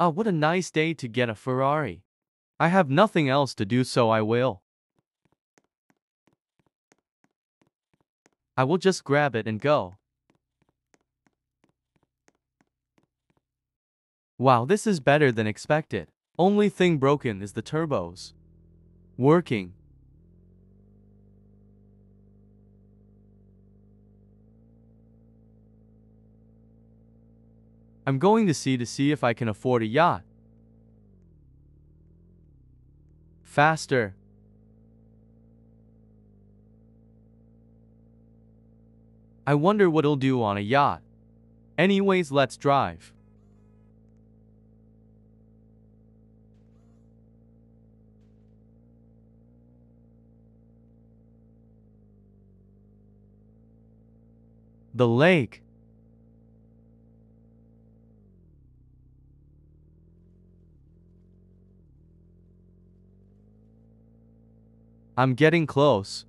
Ah, what a nice day to get a Ferrari. I have nothing else to do so I will. I will just grab it and go. Wow, this is better than expected. Only thing broken is the turbos. Working. I'm going to see to see if I can afford a yacht. Faster. I wonder what it'll do on a yacht. Anyways, let's drive. The lake. I'm getting close.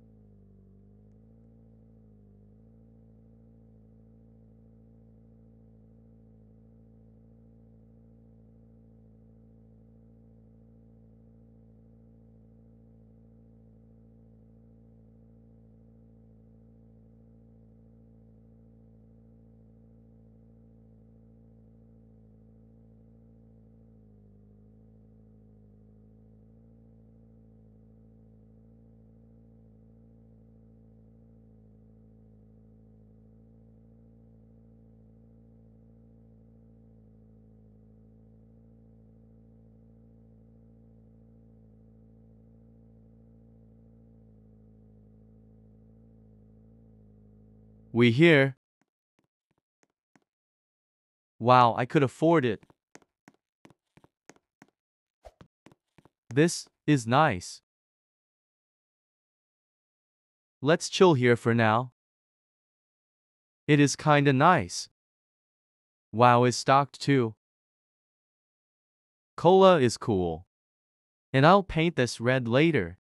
We here. Wow, I could afford it. This is nice. Let's chill here for now. It is kinda nice. Wow is stocked too. Cola is cool. And I'll paint this red later.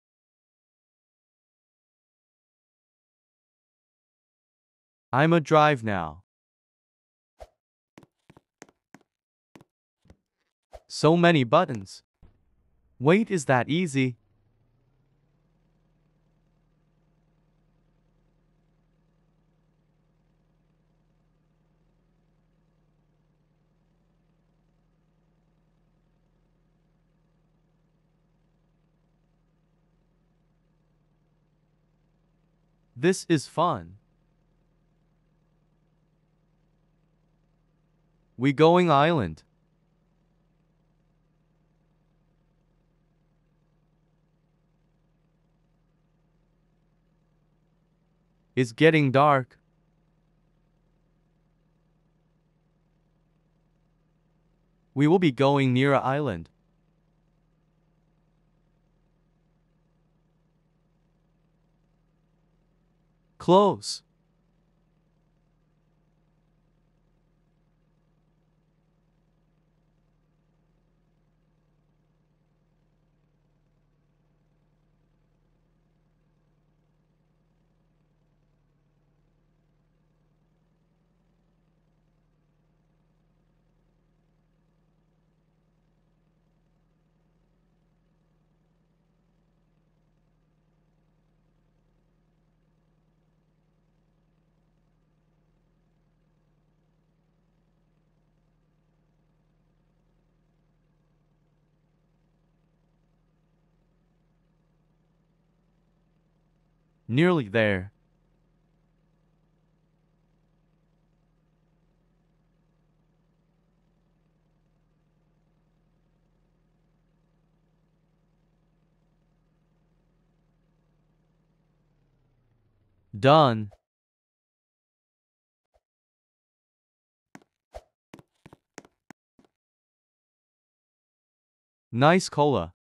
I'm a drive now. So many buttons. Wait, is that easy? This is fun. We going island. It's getting dark. We will be going near island. Close. Nearly there. Done. Nice cola.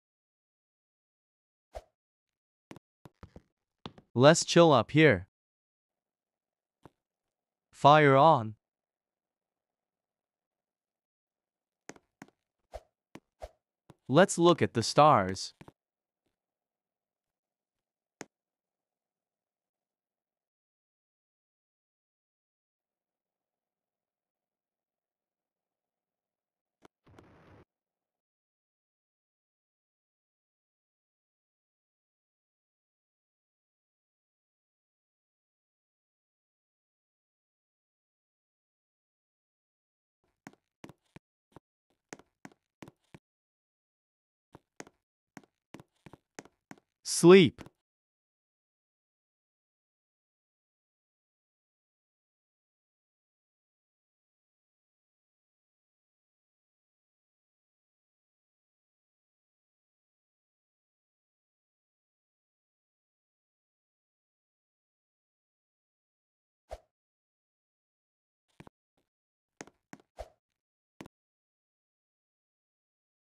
Let's chill up here. Fire on. Let's look at the stars. Sleep.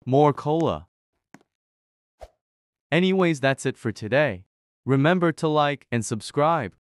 More cola. Anyways, that's it for today. Remember to like and subscribe.